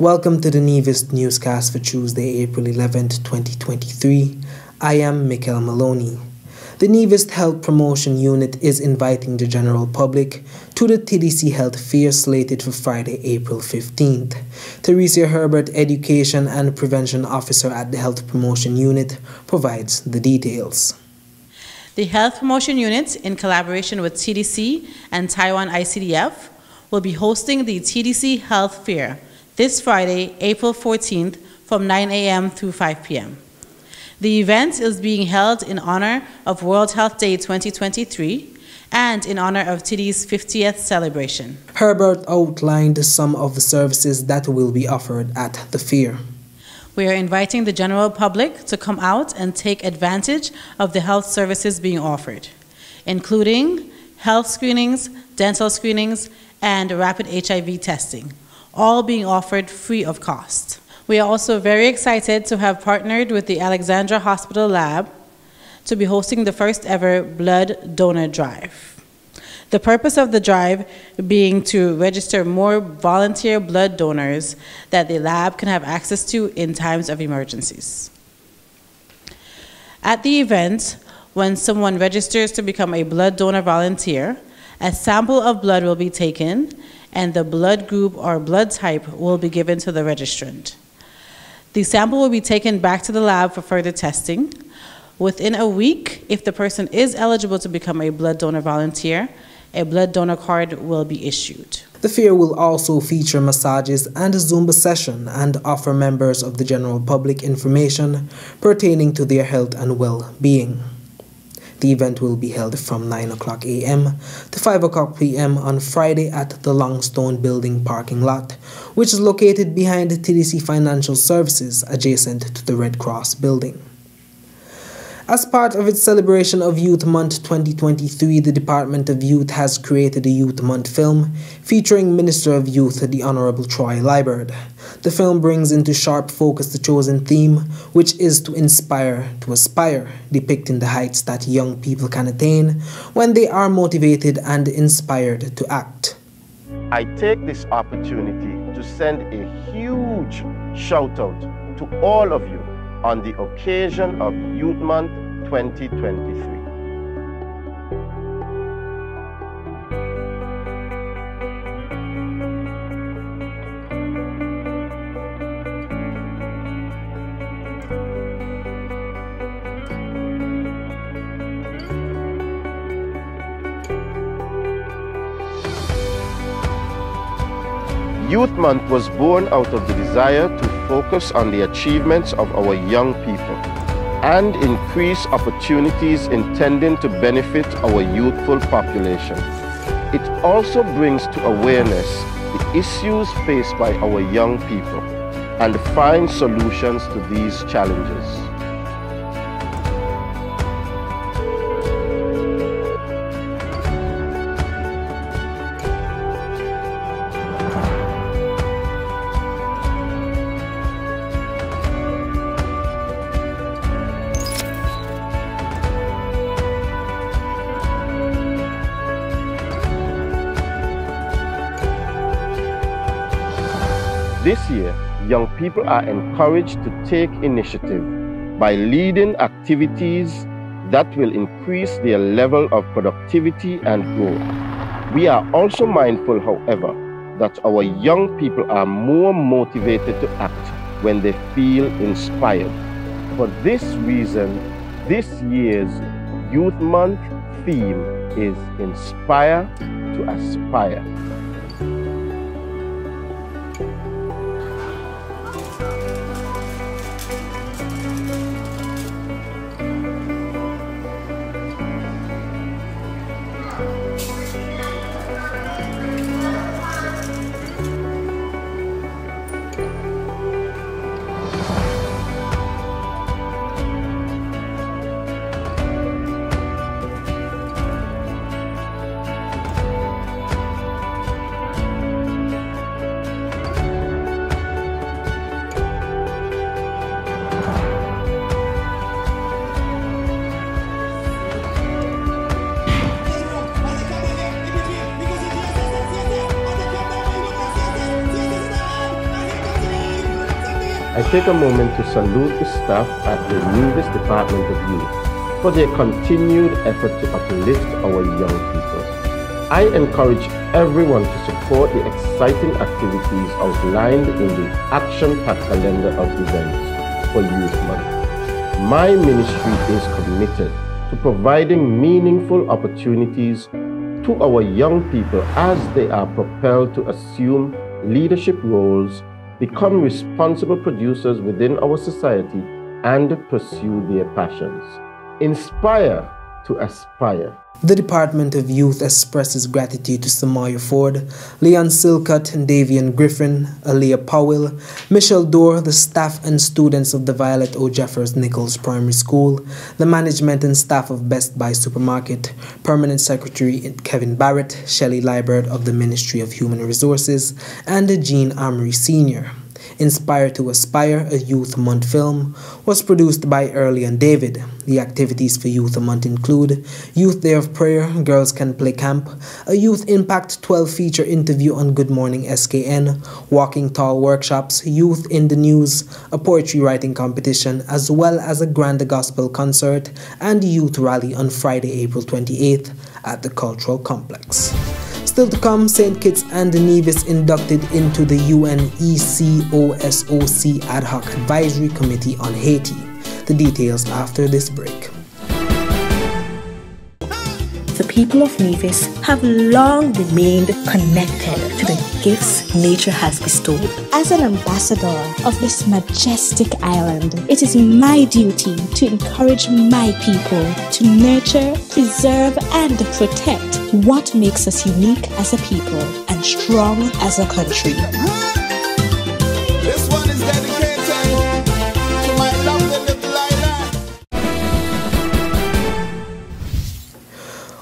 Welcome to the Nevis newscast for Tuesday, April 11th, 2023. I am Michael Maloney. The Nevis Health Promotion Unit is inviting the general public to the TDC Health Fair slated for Friday, April 15th. Teresa Herbert, Education and Prevention Officer at the Health Promotion Unit, provides the details. The Health Promotion Unit, in collaboration with TDC and Taiwan ICDF, will be hosting the TDC Health Fair this Friday, April 14th from 9 a.m. through 5 p.m. The event is being held in honor of World Health Day 2023 and in honor of TD's 50th celebration. Herbert outlined some of the services that will be offered at the fair. We are inviting the general public to come out and take advantage of the health services being offered, including health screenings, dental screenings, and rapid HIV testing all being offered free of cost. We are also very excited to have partnered with the Alexandra Hospital Lab to be hosting the first ever blood donor drive. The purpose of the drive being to register more volunteer blood donors that the lab can have access to in times of emergencies. At the event, when someone registers to become a blood donor volunteer, a sample of blood will be taken and the blood group or blood type will be given to the registrant. The sample will be taken back to the lab for further testing. Within a week, if the person is eligible to become a blood donor volunteer, a blood donor card will be issued. The fair will also feature massages and a Zumba session and offer members of the general public information pertaining to their health and well-being. The event will be held from 9 o'clock a.m. to 5 o'clock p.m. on Friday at the Longstone Building parking lot, which is located behind TDC Financial Services adjacent to the Red Cross building. As part of its celebration of Youth Month 2023, the Department of Youth has created a Youth Month film featuring Minister of Youth, the Honorable Troy Liburd. The film brings into sharp focus the chosen theme, which is to inspire to aspire, depicting the heights that young people can attain when they are motivated and inspired to act. I take this opportunity to send a huge shout out to all of you on the occasion of Youth Month 2023. Youth Month was born out of the desire to focus on the achievements of our young people and increase opportunities intending to benefit our youthful population. It also brings to awareness the issues faced by our young people and find solutions to these challenges. This year, young people are encouraged to take initiative by leading activities that will increase their level of productivity and growth. We are also mindful, however, that our young people are more motivated to act when they feel inspired. For this reason, this year's Youth Month theme is Inspire to Aspire. I take a moment to salute the staff at the Nevis Department of Youth for their continued effort to uplift our young people. I encourage everyone to support the exciting activities outlined in the action-packed calendar of events for Youth Month. My ministry is committed to providing meaningful opportunities to our young people as they are propelled to assume leadership roles, become responsible producers within our society, and pursue their passions. Inspire to aspire. The Department of Youth expresses gratitude to Samaya Ford, Leon Silcott, and Davian Griffin, Aaliyah Powell, Michelle Dorr, the staff and students of the Violet O. Jeffers Nichols Primary School, the management and staff of Best Buy Supermarket, Permanent Secretary Kevin Barrett, Shelley Liebert of the Ministry of Human Resources, and Jean Amory Sr. Inspire to Aspire, a Youth Month film, was produced by Early and David. The activities for Youth Month include Youth Day of Prayer, Girls Can Play Camp, a Youth Impact 12 feature interview on Good Morning SKN, Walking Tall workshops, Youth in the News, a poetry writing competition, as well as a Grand Gospel concert and Youth Rally on Friday, April 28th at the Cultural Complex. Still to come, St. Kitts and Nevis inducted into the UNECOSOC Ad Hoc Advisory Committee on Haiti. The details after this break. The people of Nevis have long remained connected to the gifts nature has bestowed. As an ambassador of this majestic island, it is my duty to encourage my people to nurture, preserve, and protect what makes us unique as a people and strong as a country. This one is dedicated to my lovely little island.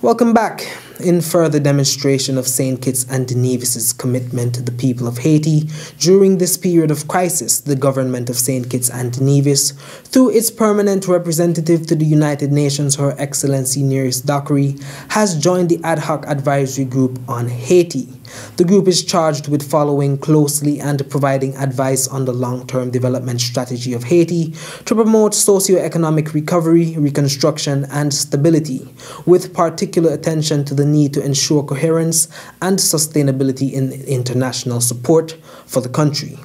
Welcome back. In further demonstration of St. Kitts and Nevis's commitment to the people of Haiti during this period of crisis, the government of St. Kitts and Nevis, through its permanent representative to the United Nations, Her Excellency Nerys Dockery, has joined the ad hoc advisory group on Haiti. The group is charged with following closely and providing advice on the long-term development strategy of Haiti to promote socio-economic recovery, reconstruction, and stability, with particular attention to the need to ensure coherence and sustainability in international support for the country.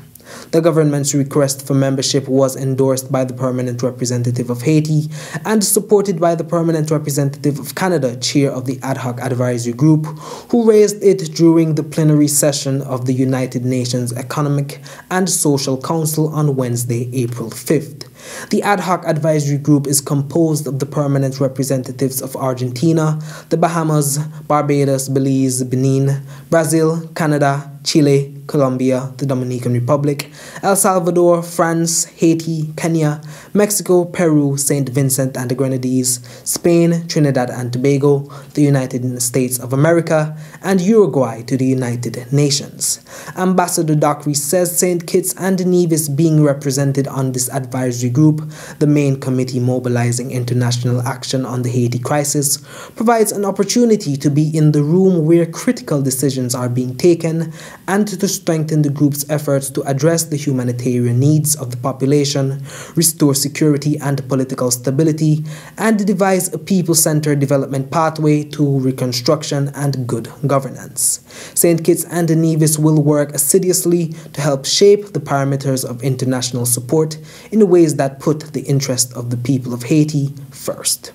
The government's request for membership was endorsed by the permanent representative of Haiti and supported by the permanent representative of Canada, chair of the ad hoc advisory group, who raised it during the plenary session of the United Nations Economic and Social Council on Wednesday, April 5th. The ad hoc advisory group is composed of the permanent representatives of Argentina, the Bahamas, Barbados, Belize, Benin, Brazil, Canada, Chile, Colombia, the Dominican Republic, El Salvador, France, Haiti, Kenya, Mexico, Peru, St. Vincent and the Grenadines, Spain, Trinidad and Tobago, the United States of America, and Uruguay to the United Nations. Ambassador Dockery says St. Kitts and Nevis being represented on this advisory group, the main committee mobilizing international action on the Haiti crisis, provides an opportunity to be in the room where critical decisions are being taken and to strengthen the group's efforts to address the humanitarian needs of the population, restore security and political stability, and devise a people-centered development pathway to reconstruction and good governance. St. Kitts and Nevis will work assiduously to help shape the parameters of international support in ways that put the interest of the people of Haiti first.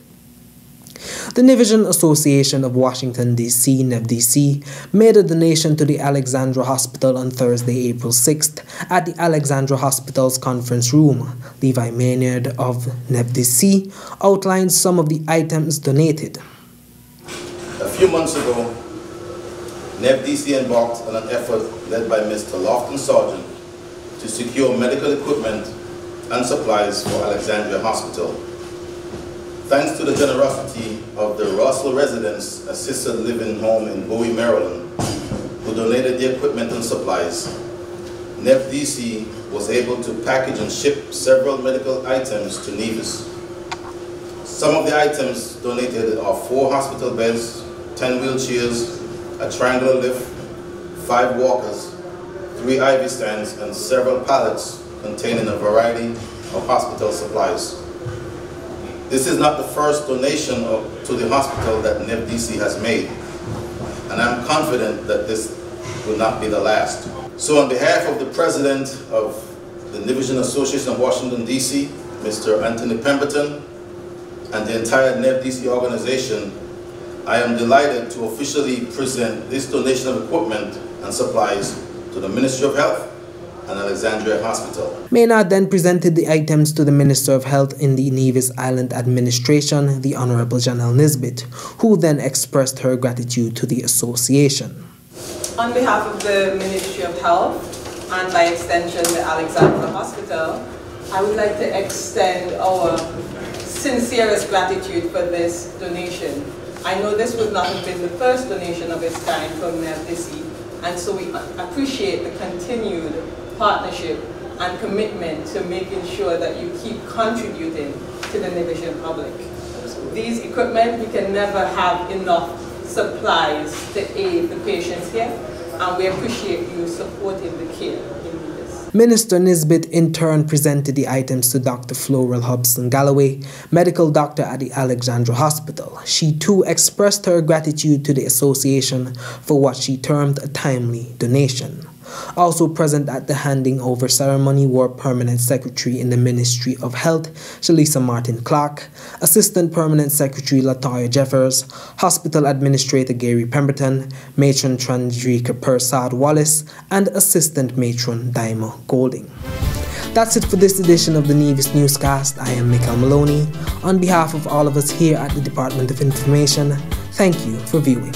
The Nevisian Association of Washington, D.C., NEVDC, made a donation to the Alexandra Hospital on Thursday, April 6th at the Alexandra Hospital's conference room. Levi Maynard of NEVDC outlined some of the items donated. A few months ago, NEVDC embarked on an effort led by Mr. Lofton Sargent to secure medical equipment and supplies for Alexandria Hospital. Thanks to the generosity of the Russell Residence Assisted Living Home in Bowie, Maryland, who donated the equipment and supplies, NEVDC was able to package and ship several medical items to Nevis. Some of the items donated are four hospital beds, 10 wheelchairs, a triangular lift, five walkers, three IV stands, and several pallets containing a variety of hospital supplies. This is not the first donation of, to the hospital that NEVDC has made, and I'm confident that this will not be the last. So on behalf of the president of the Nevisian Association of Washington, D.C., Mr. Anthony Pemberton, and the entire NEVDC organization, I am delighted to officially present this donation of equipment and supplies to the Ministry of Health and Alexandria Hospital. Maynard then presented the items to the Minister of Health in the Nevis Island Administration, the Honorable Janelle Nisbet, who then expressed her gratitude to the association. On behalf of the Ministry of Health, and by extension the Alexandria Hospital, I would like to extend our sincerest gratitude for this donation. I know this would not have been the first donation of its kind from NEVDC, and so we appreciate the continued partnership and commitment to making sure that you keep contributing to the Nevisian public. These equipment, we can never have enough supplies to aid the patients here, and we appreciate you supporting the care. Minister Nisbet in turn presented the items to Dr. Floral Hobson Galloway, medical doctor at the Alexandra Hospital. She too expressed her gratitude to the association for what she termed a timely donation. Also present at the handing over ceremony were Permanent Secretary in the Ministry of Health, Shalisa Martin Clark, Assistant Permanent Secretary Latoya Jeffers, Hospital Administrator Gary Pemberton, Matron Chandrika Persad Wallace, and Assistant Matron Daima Golding. That's it for this edition of the Nevis Newscast. I am Michael Maloney. On behalf of all of us here at the Department of Information, thank you for viewing.